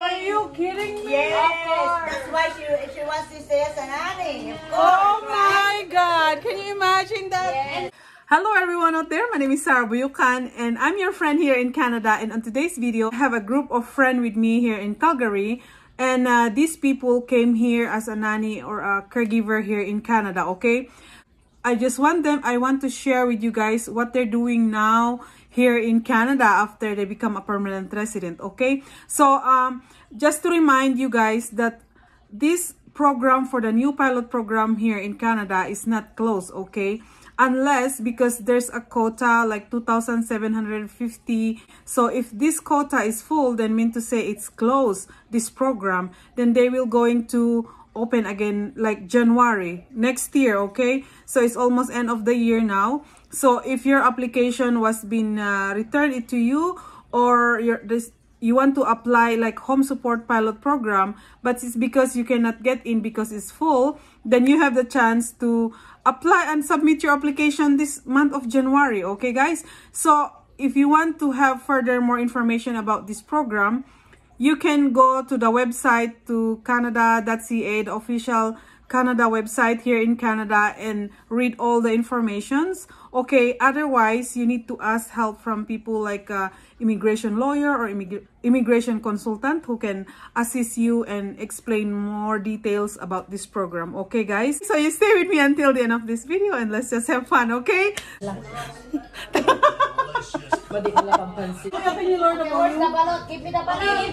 Are you kidding me? Yes, that's why she she wants to stay as a nanny. Of course, Oh right? my God! Can you imagine that? Yes. Hello everyone out there, my name is Sarah Buyucan and I'm your friend here in Canada and on today's video I have a group of friends with me here in Calgary and uh, these people came here as a nanny or a caregiver here in Canada, okay? I just want them, I want to share with you guys what they're doing now here in Canada after they become a permanent resident, okay? So, um, just to remind you guys that this program for the new pilot program here in Canada is not closed, okay? Unless because there's a quota like 2,750. So if this quota is full, then mean to say it's closed, this program, then they will going to open again like January next year, okay? So it's almost end of the year now. So if your application was been uh, returned it to you or your this you want to apply like home support pilot program but it's because you cannot get in because it's full then you have the chance to apply and submit your application this month of January okay guys? So if you want to have further more information about this program you can go to the website to canada.ca the official Canada website here in Canada and read all the informations. Okay, otherwise you need to ask help from people like uh, immigration lawyer or immig immigration consultant who can assist you and explain more details about this program. Okay, guys? So you stay with me until the end of this video and let's just have fun, okay? Pwede ka lang pansin. Give me the balot.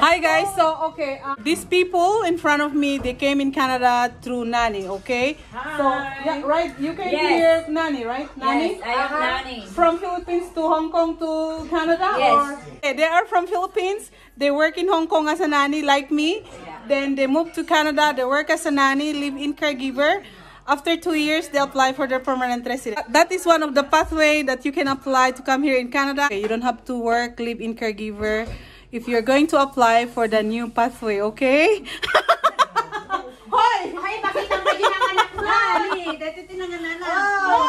Hi guys, so okay, uh, these people in front of me, they came in Canada through Nani, okay? So, yeah, right, you came Yes. here Nani, right? Nani? Yes, I am nanny. From Philippines to Hong Kong to Canada? Yes. Or, Okay, they are from Philippines. They work in Hong Kong as a nanny like me. Then they moved to Canada. They work as a nanny, live in caregiver. After two years, they apply for their permanent residence. That is one of the pathway that you can apply to come here in Canada. Okay, you don't have to work, live in caregiver. If you're going to apply for the new pathway, okay? Hoy! Ay, bakit ang bagay ng anak mo? Ali, dito tinanganan na. Oh!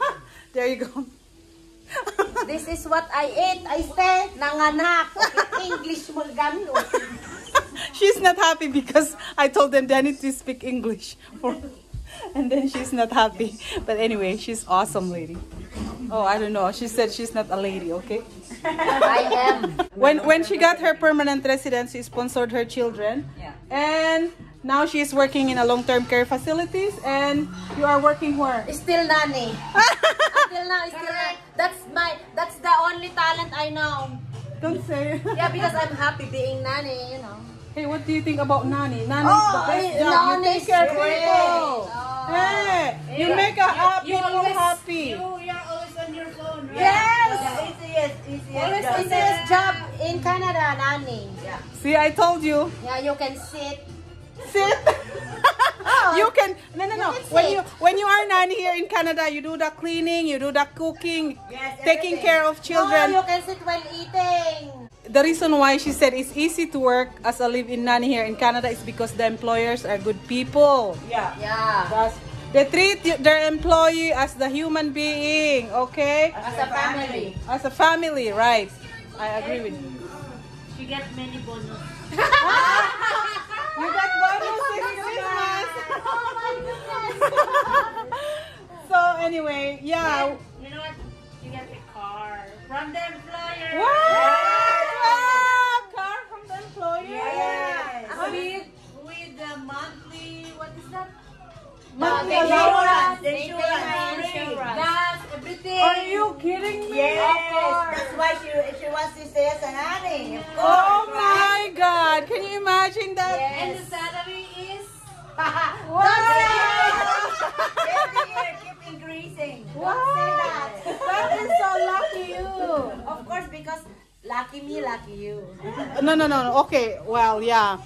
There you go. This is what I ate. I said, nanganak. English mo she's not happy because I told them they need to speak English. For, and then she's not happy. But anyway, she's awesome lady. Oh, I don't know. She said she's not a lady, okay? I am. When when she got her permanent residence, she sponsored her children. Yeah. And now she is working in a long-term care facilities and you are working where? Still nanny. Until now, still nanny. That's my, that's the only talent I know. Don't say. It. Yeah, because I'm happy being nanny, you know. Hey, what do you think about nanny? Nanny is Oh, the best eh, job. You nanny take care of great. people. Hey, you make a happy people happy. you're always on your phone, Yes! easiest, easiest Always easiest uh, job in Canada, nanny. Yeah. See, I told you. Yeah, you can sit. Sit. you can no no no. can When sit. you when you are nanny here in Canada, you do the cleaning, you do the cooking, Yes, taking everything. care of children. you can sit while eating. The reason why she said it's easy to work as a live-in nanny here in Canada is because the employers are good people. Yeah. Yeah. That's, they treat their employee as the human being, okay? As a family. As a family, right? I agree with you. She get many bonus. You got bonus this Christmas. Oh my goodness. so anyway, yeah. You know what? You get a car from the employer. What? Insurance, the insurance. Insurance. Gas, everything. Are you kidding me? Yes, that's why she she wants to stay as a nanny. Of course. Oh my God! Can you imagine that? And the salary is? Wow! Keep increasing. Wow! Don't that. That is so lucky you. Of course, because lucky me, lucky you. No, no, no, no. Okay. Well, yeah.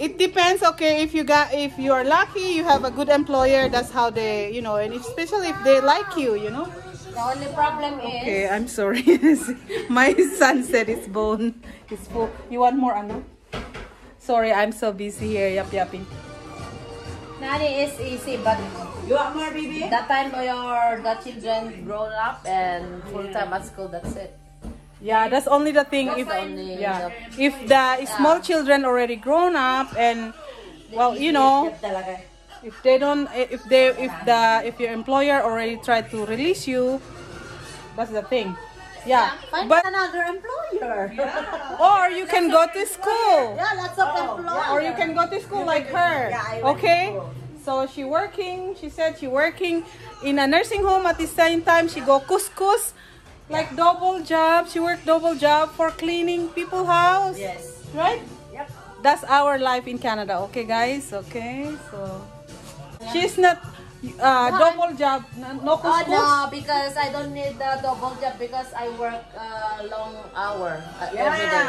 It depends. Okay, if you got, if you are lucky, you have a good employer. That's how they, you know, and especially if they like you, you know. The only problem is Okay, I'm sorry. My son said his bone is full. You want more, ano? Sorry, I'm so busy here, yap yapping. nanny is easy, but You want more, baby? that time your the children grown up and full time at school. That's it. Yeah, that's only the thing. if only yeah, if the small children already grown up and well, you know, if they don't, eh, if they, if the, if your employer already tried to release you, that's the thing. Yeah, Find but another employer. or you can go to school. Yeah, lots of oh, employers. or you can go to school like her. Okay? So she working, she said she working in a nursing home at the same time she go couscous like double job. She work double job for cleaning people house. Yes. Right? Yep. That's our life in Canada. Okay guys? Okay. So she's not uh, double job, no no Oh couscous. no, because I don't need the double job because I work uh, long hour uh, every day.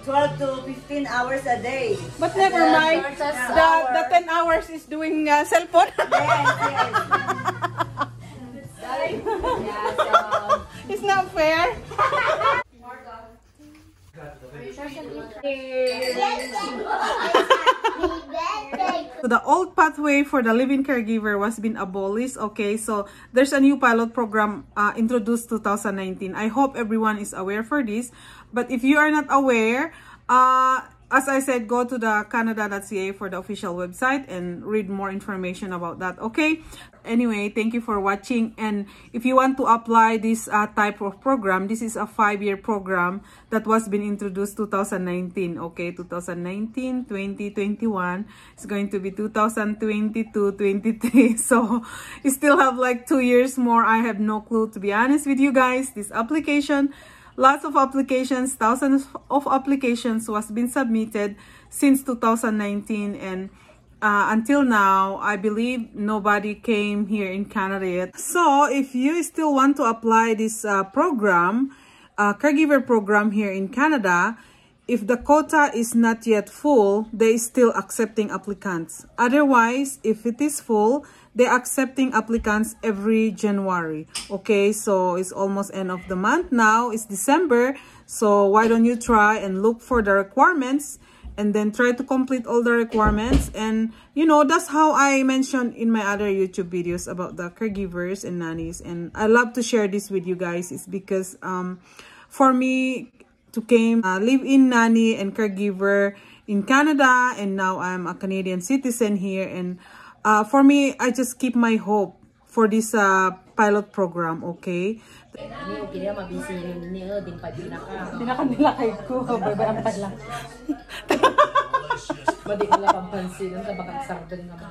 12 to 15 hours a day. But never the mind. The, hour. the 10 hours is doing uh, cellphone. Yes, yes. Yeah, so it's not fair. So the old pathway for the living caregiver was been abolished. Okay, so there's a new pilot program uh, introduced 2019. I hope everyone is aware for this. But if you are not aware, uh, as I said, go to the canada.ca for the official website and read more information about that. Okay. Anyway, thank you for watching. And if you want to apply this uh, type of program, this is a five-year program that was been introduced 2019. Okay, 2019, 2021. It's going to be 2022, 23. So you still have like two years more. I have no clue to be honest with you guys. This application lots of applications thousands of applications was been submitted since 2019 and uh, until now i believe nobody came here in canada yet. So if you still want to apply this uh, program uh, caregiver program here in canada if the quota is not yet full they still accepting applicants. Otherwise if it is full they're accepting applicants every January. Okay, so it's almost end of the month now. It's December. So why don't you try and look for the requirements and then try to complete all the requirements. And, you know, that's how I mentioned in my other YouTube videos about the caregivers and nannies. And I love to share this with you guys. It's because um, for me to came uh, live-in nanny and caregiver in Canada. And now I'm a Canadian citizen here. And uh, for me, I just keep my hope for this uh, pilot program, okay? Niyo, kaya mabisi niyo din pa pinaka. Pinakanilakay ko, babayaan pa lang. Madi ko lang pampansin ang kabakang sardin ng mga.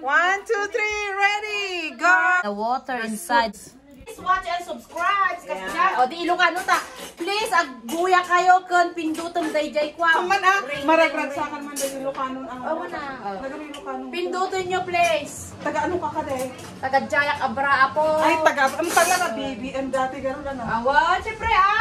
One, two, three, ready, go! The water inside. Please watch and subscribe. Kasi O di Ilocano ta. Please, agbuya kayo kun pinduton dayjay kwa. Kaman ah, maragrag sa akin man yung Lucanon ang... Awa na. Taga yung Lucanon. Pinduton nyo please. Taga ano ka ka de? Taga Jayak Abra ako. Ay, taga, ang taga na BBM dati, gano'n na. Awa, syempre ah.